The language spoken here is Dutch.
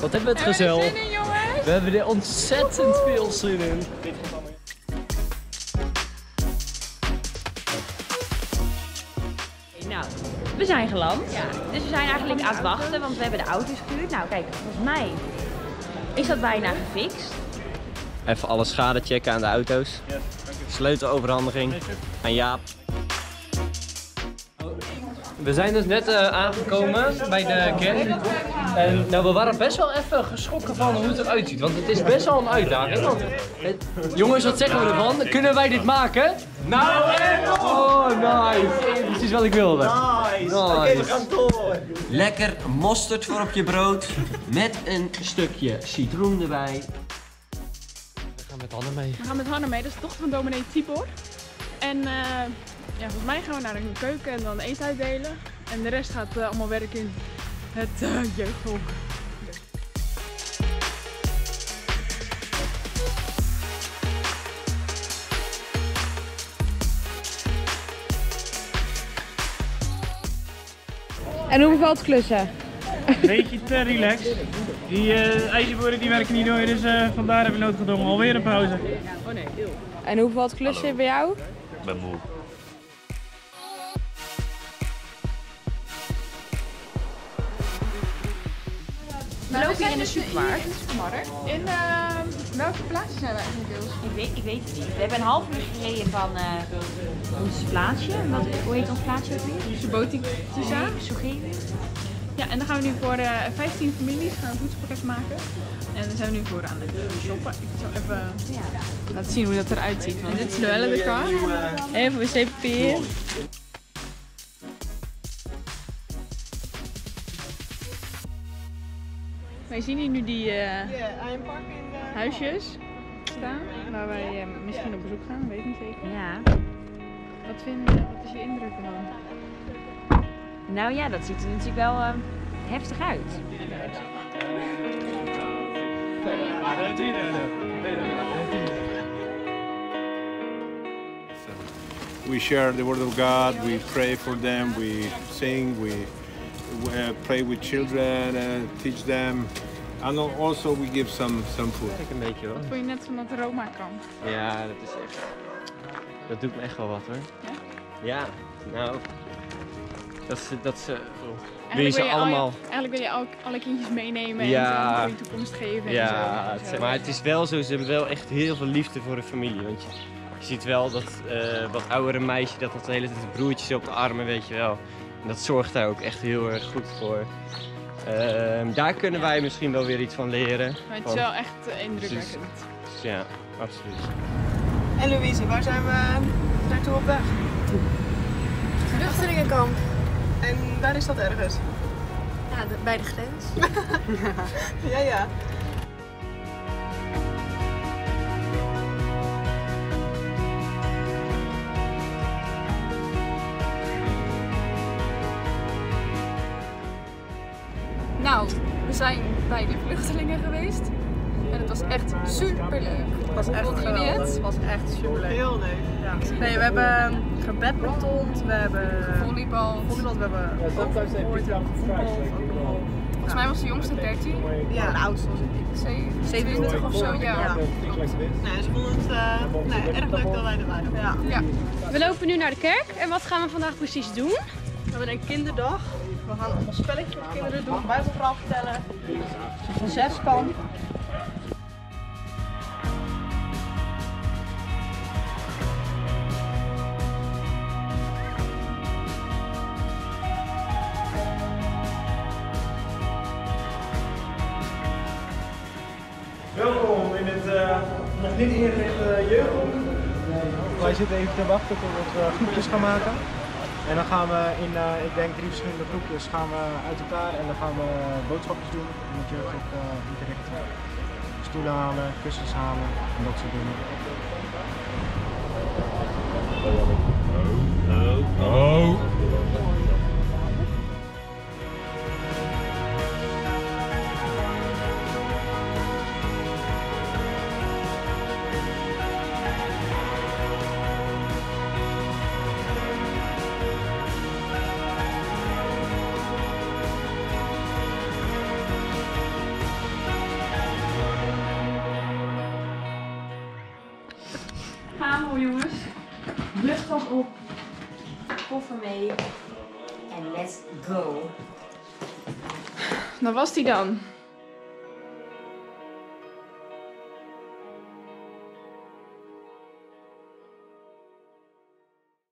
Wat hebben we het gezellig. Zin in, jongens? We hebben er ontzettend veel zin in. Nou, we zijn geland. Dus we zijn eigenlijk aan het wachten, want we hebben de auto gehuurd. Nou, kijk, volgens mij is dat bijna gefixt. Even alle schade checken aan de auto's. Sleuteloverhandiging aan Jaap. We zijn dus net eh, aangekomen bij de camp. En nou, we waren best wel even geschrokken van hoe het eruit ziet. Want het is best wel een uitdaging. Want het- jongens, wat zeggen we ervan? Kunnen wij dit maken? Nou, Oh, nice. Precies wat ik wilde. Nice. Lekker mosterd voor op je brood. Met een stukje citroen erbij. We gaan met Anne mee. We gaan met Hanna mee, dat is de dochter van dominee Tibor. En eh, ja, volgens mij gaan we naar de keuken en dan eten uitdelen. En de rest gaat eh, allemaal werken in het uh. En hoe bevalt het klussen? beetje te relaxed. Die uh, ijzerboeren die werken niet door, dus uh, vandaar hebben we noodgedwongen alweer een pauze. Oh nee, En hoe bevalt klussen bij jou? Ik ben moe. We lopen hier in de supermarkt. In uh, welke plaatsen zijn we eigenlijk deels? Ik weet, ik weet het niet. We hebben een half uur gereden van uh, ons plaatsje. Wat, hoe heet ons plaatsje ook weer? Subotic Tusa. Sugeri. Ja, en dan gaan we nu voor uh, 15 families gaan een voedselpakket maken. En dan zijn we nu voor aan het shoppen. Ik zal even Ja. laten zien hoe dat eruit ziet. Want dit is Noelle de kar. Even wc-papier. Wij zien hier nu die eh, huisjes staan. Waar wij eh, misschien op bezoek gaan, weet ik niet zeker. Ja. Wat, vind, wat is je indruk ervan? Nou ja, dat ziet er natuurlijk wel eh, heftig uit. We share the word of God, we pray for them, we sing, we uh, pray with children, uh, teach them, and al- also we give some, some food. Kijk een beetje hoor. Vond je net van dat Roma-kamp? Ja, dat is echt. Dat doet me echt wel wat hoor. Ja? Ja, nou. Dat ze. Dat ze oh. Eigenlijk Wil je ze wil je al allemaal. Eigenlijk wil je al, alle kindjes meenemen Ja. en ze een goede toekomst geven. Ja, en zo. het- maar het is wel zo, ze hebben wel echt heel veel liefde voor de familie. Want je, je ziet wel dat eh, wat oudere meisje, dat dat de hele tijd de broertjes op de armen, weet je wel. En dat zorgt daar ook echt heel erg goed voor. Ehm, daar kunnen wij misschien wel weer iets van leren. Maar het is Van- wel echt eh, indrukwekkend. Dus ja, absoluut. En Louise, waar zijn we naartoe op weg? Vluchtelingenkamp. En waar is dat ergens? Ja, de- bij de grens. Ja, ja. Nou, we zijn bij de vluchtelingen geweest. En het was echt super leuk. Het was echt geweldig. het? Het was echt super leuk. Heel leuk. Ja. Nee, we hebben gebedbetond, we hebben Volleybal. volleybal, we hebben. Volgens mij was de jongste 13. Ja, de oudste was ik. 27 of zo. Ja. Nee, ze vonden het uh, nee, erg leuk dat wij er waren. Ja. ja. We lopen nu naar de kerk en wat gaan we vandaag precies doen? We hebben een kinderdag. We gaan allemaal spelletjes met kinderen doen, bijbelverhaal vertellen. Als je van zes kan. Welkom in het uh, nog niet ingerichte jeugdhonk. Wij zitten even te wachten tot we groepjes gaan maken. En dan gaan we in, uh, ik denk drie verschillende groepjes, gaan we uit elkaar en dan gaan we boodschapjes doen. Dan je ook uh, direct stoelen halen, kussens halen en dat soort dingen. Oh. Op. Koffer mee. En let's go. Dan was die dan.